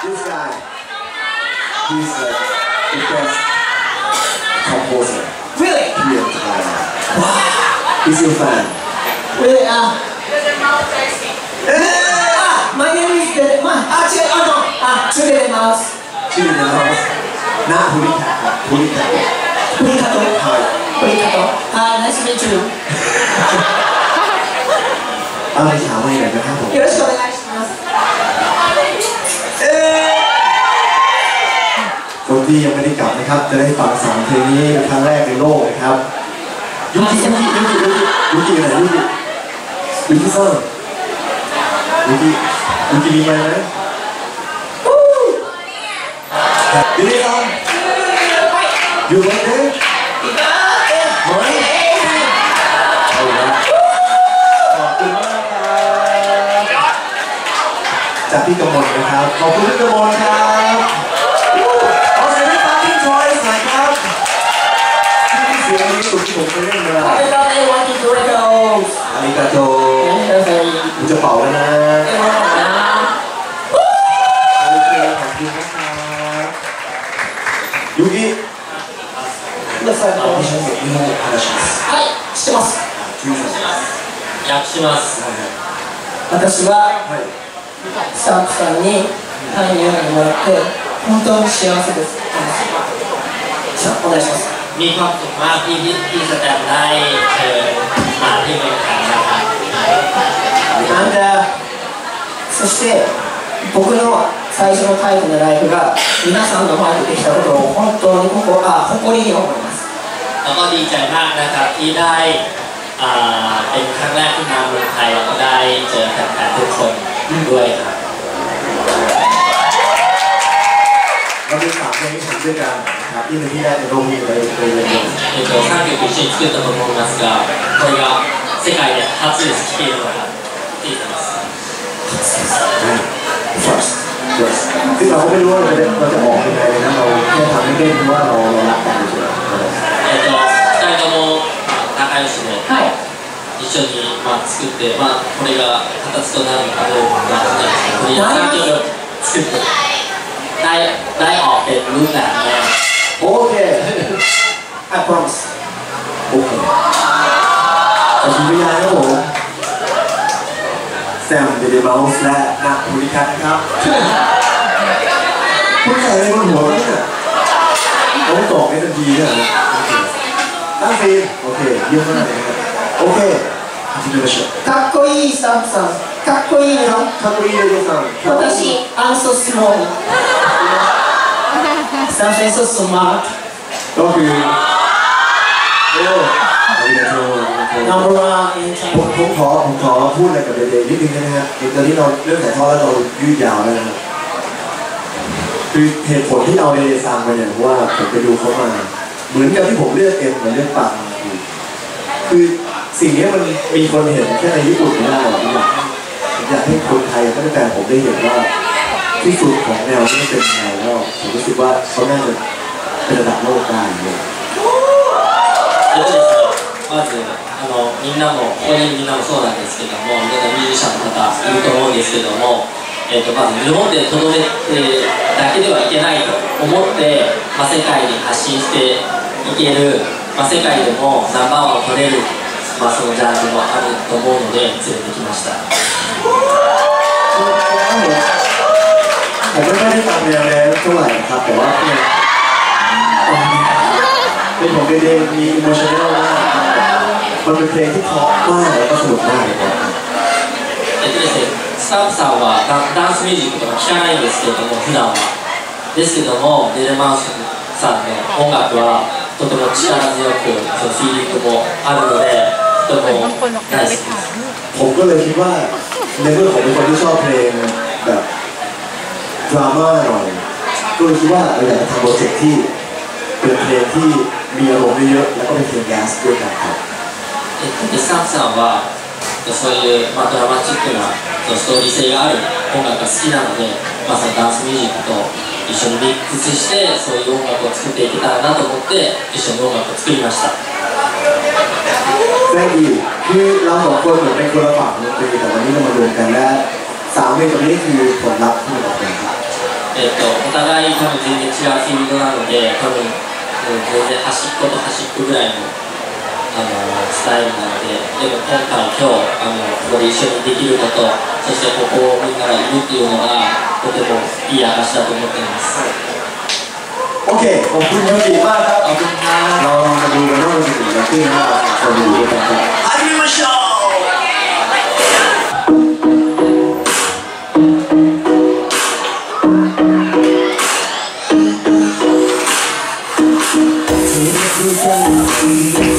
This guy, he's like the best composer. Really? Here in Thailand. Wow. He's your fan. Really? Uh, uh, my name is Derek Ma. Actually, oh no, uh, Chudere Mouse. Chudere Mouse. Not Purikato. Purikato. Purikato. Hi. Purikato. Uh, nice to meet you. あの、やばいな、よろしくお願いします。 ที่ยังไม่ได้กลับนะครับ จะได้ฟังสามเพลงนี้เป็นครั้งแรกในโลกนะครับยุกิยุกิยุกิยุกิยุกิไหนยุกิยุกิซ่อนยุกิยุกิมีไหมไหมยูนิซอนอยู่บนนี้ไหมเอาละขอบคุณมากครับจากพี่กมลนะครับ ขอบคุณพี่กมลครับ 认的。ありがとう。你就饱了。ください。話す。はい、してます。訳します。私は、はい、スタッフさんにもらって本当に幸せです。さあ、お願いします。 มีความสุขมากที่ที่ที่สแตมได้เชิญมาที่เมืองไทยนะครับ なんだそして僕の最初のタイプのライブが皆さんの前でできたことを本当にここあ誇りに思います แล้วก็ดีใจมากนะครับที่ได้อ่าเป็นครั้งแรกที่มาเมืองไทยแล้วก็ได้เจอแฟนๆทุกคนด้วยครับ เราเป็นสามเพลงที่ทำด้วยกัน นะครับที่เป็นที่แรกในโลกนี้เลยเลยเลย えっと3曲一緒に作ったと思いますがこれが世界で初です聴けるのがって言ってます first first ซึ่งเราก็ไม่รู้ว่าเราจะเราจะออกยังไงเลยนะเราแค่ทำให้เล่นเพราะว่าเราเรารักกันเฉย えっと2人とも仲良しではい一緒に、まあ、作って、まあ、これが形となるのかどうかわからないですけど、とりあえず3曲作って、ได้ได้ออกเป็นรูปแบบแนว โอเค I promise โอเคขอบคุณพี่ยายครับผมแซมเดเดมาส์และนักภูริคัตนะครับคุณใส่อะไรบนหัวเนี่ยเขาตอกในทันทีเนี่ยนะตั้งซีนโอเคเยี่ยมมากเลยนะครับโอเค始めましょうかっこいいスタンプさんかっこいいよかっこいいレディさん私アンソスモー Sen finns det Somat. Okay. Number one in ผมผมขอผมขอพูดอะไรกับเด็กๆนิดนึงนะคไหมฮะเด็กตอนนี้เราเรื่องถ่ายทอแล้วเรายืดยาวนะครับคือเหตุผลที่เอาเอซังไปเนี่ยเพราะว่าผมไปดูเขามา เหมือนกับที่ผมเลือกเอ็มือนเลือกปังคือสิ่งนี้มันมีคนเห็นแค่ในญี่ปุ่นไม่ได้หรอกอยากให้คนไทยตั้งแต่ผมได้เห็นว่า ที่สุดของแนวนี้เป็นยังไงแล้วผมรู้สึกว่าเขาน่าจะเป็นระดับโลกได้เลย えっとですねまずあのみんなもここにみんなもそうなんですけどもみんなミュージシャンの方いると思うんですけども、えっとまず日本でとどめてだけではいけないと思って、まあ、世界に発信していける、まあ、世界でもナンバーワンを取れる、まあ、そのジャンルもあると思うので連れてきました ผมไม่ค่อยได้ฟังแนวแนวเท่าไหร่นะครับ แต่ว่าเนี่ยเป็นของเดย์มีอิโมชันแนลมากมันเป็นเพลงที่เพราะมากแล้วก็สนุกมากเลยครับ えっとですね、スタッフさんはダダンスミュージックとか聴かないんですけれども、普段は。ですけども、デルマウスさんの音楽はとても力強く、そのフィーリングもあるので、とても大好きです。 ผมก็เลยคิดว่าในเมื่อผมเป็นคนที่ชอบเพลงแบบ ดราม่าหน่อย ก็เลยคิดว่าเราอยากจะทำโปรเจกต์ที่เป็นเพลงที่มีอารมณ์เยอะๆแล้วก็เป็นเพลงแก๊สด้วยกันครับ えっとでスタッフさんは、そういう、まあ、ドラマチックなそのストーリー性がある音楽が好きなので、まあ、そのダンスミュージックと一緒にミックスして、そういう音楽を作っていけたらなと思って、一緒に音楽を作りました。 Thank you คือเราสองคนเหมือนเป็นคนละฝั่งดนตรีแต่วันนี้เรามารวมกันและสามเพลงตรงนี้คือผลลัพธ์ที่มันออกมาครับ えっと、お互い多分全然違うフィールドなので多分もう全然端っこと端っこぐらいのあのスタイルなのででも今回今日あのここで一緒にできることそしてここをみんながいるっていうのがとてもいい証だと思ってます。โอเคขอ you.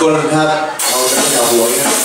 คนครับเอาจะจับหัวอย่างเงี้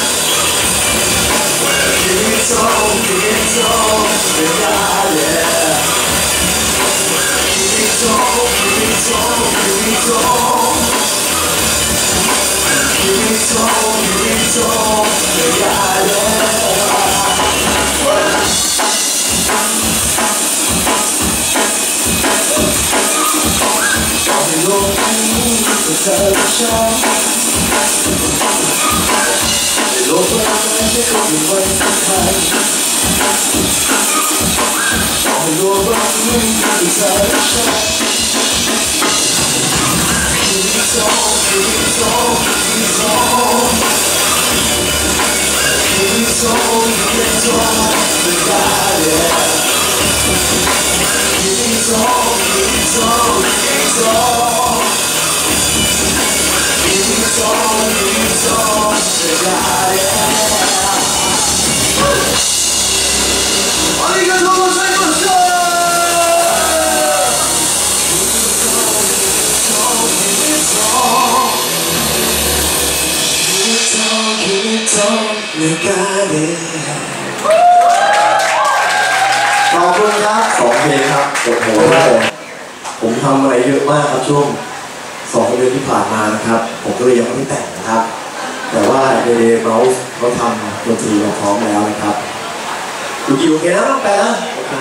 grito, grito, 我们会分开会落空会陪你在人海别走别走别走别走别走别走别走别走走走走走走 ขอบคุณครับสองเพลงครับโอ้โหผมทำอะไรเยอะมากครับช่วง สองเดือนที่ผ่านมานะครับ ผมก็เลยยังไม่ได้แต่งนะครับ แต่ว่าเดเดเมาส์เขาทำดนตรีมาพร้อมแล้วนะครับอยู่กี่โอเคนะต้องแปลนะโอเค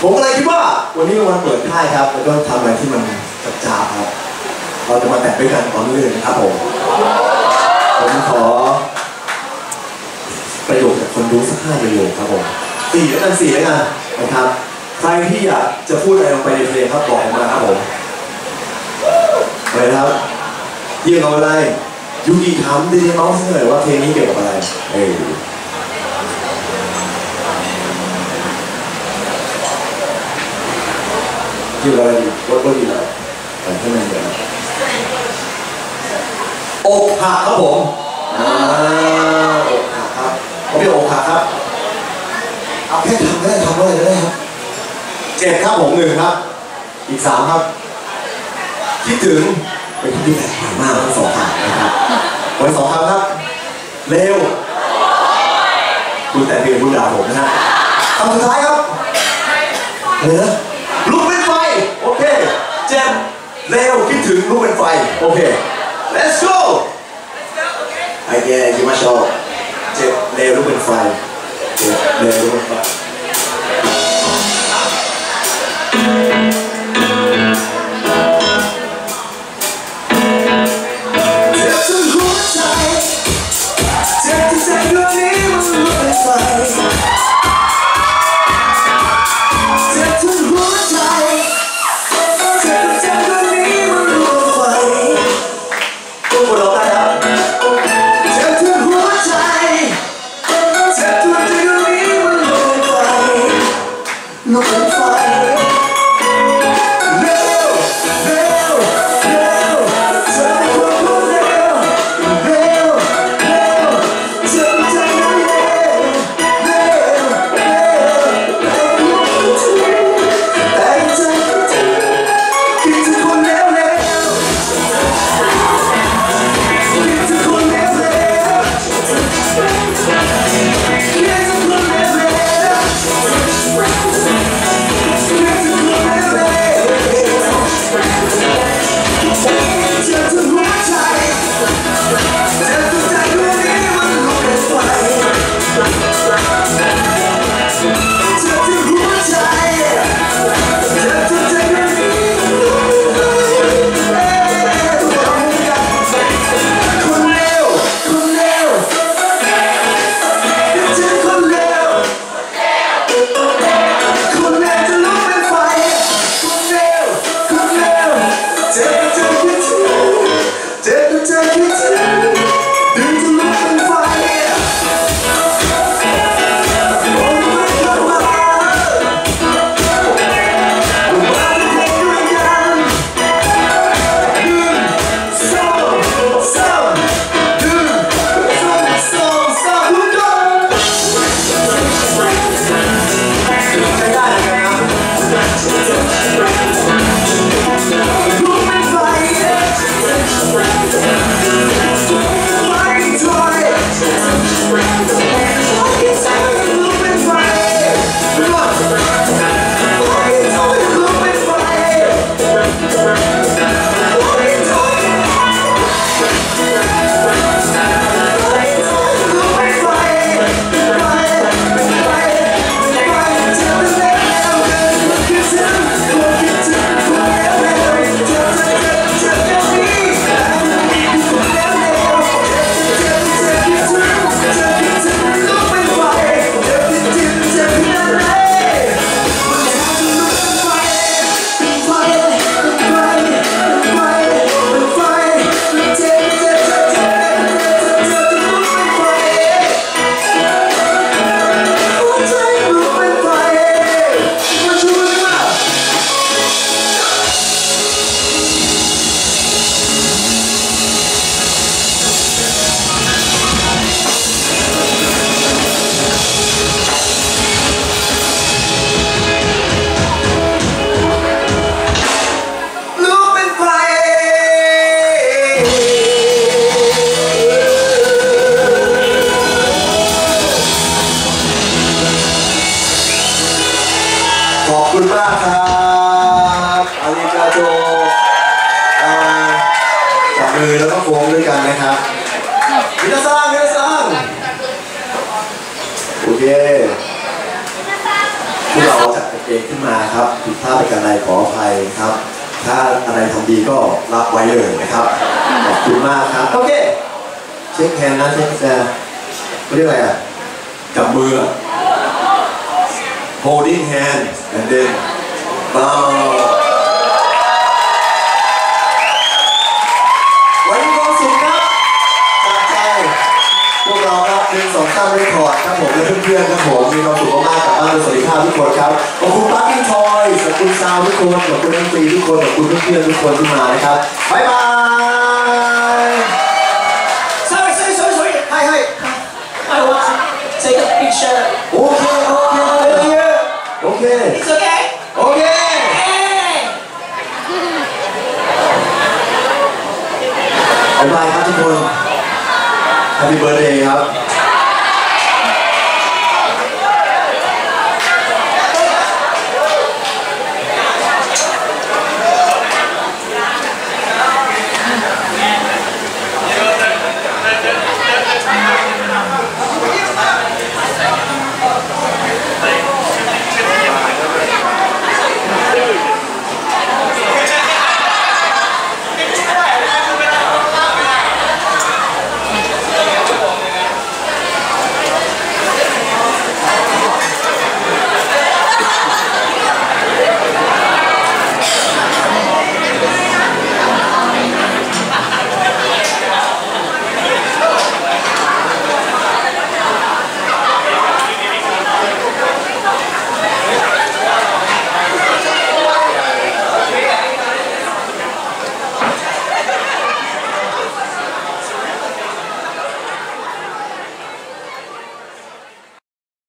ผมก็เลยคิดว่า วันนี้เป็นวันเปิดค่ายครับ แล้วก็ทำอะไรที่มันจับจ้าครับ เราจะมาแต่งด้วยกันตอนนี้เลยนะครับผม ผมขอ ประโยคจากคนดูสักห้าประโยคครับผมสี่แล้วกันสี่แล้วกันนะครับ ใครที่อยากจะพูดอะไรลงไปในเพลงครับบอกผมาครับผม นะครับเกี่ยวกับอะไรยูกิถามดีเจเมาส์หน่อยว่าเพลงนี้เกี่ยวกับอะไรเออเกี่ยวกับอะไรดีรถก็ดีเลยแต่ข้างในเดี๋ยวอกหักครับผมอ่าอกหักครับผมเป็นอกหักครับเอาแค่ทำก็ได้ทำอะไรก็ได้ครับเจ็ดครับผมหนึ่งครับ อีกสามครับ คิดถึงเป็นคำที่แตกต่างมากทั้งสองคำนะครับไว้สองคำครับ เร็ว คุณแต่เพียงคุณด่าผมนะฮะคำสุดท้ายครับเหลือลุกเป็นไฟ โอเค เจ็ดเร็วคิดถึงลุกเป็นไฟ โอเค let's go ไอเดียยิมาโชว์เจ็ดเร็วลุกเป็นไฟเจ็ดเร็วลุกเป็นไฟ ก็รับไว้เลยนะครับ ขอบคุณมากครับ โอเค shake hand นะ shake hand เรียกอะไรอะจับมือ holding hand and then bow วันนี้ความสุขครับจากใจพวกเราครับหนึ่งสองสาม records ครับผมและเพื่อนๆครับผมมีความสุขมากๆกลับบ้านโดยสวัสดิภาพทุกคนครับขอบคุณปั๊กกิ้งทอย ขอบคุณซาวทุกคน ขอบคุณนักดนตรีทุกคน ขอบคุณเพื่อนๆทุกคนที่มานะครับบ๊ายบาย Sorry, sorry, sorry, sorry. ให้ให้ I want to take a picture. โอเคโอเคโอเค It's okay? โอเค Hey! บ๊ายบายครับทุกคน Happy Birthday ครับ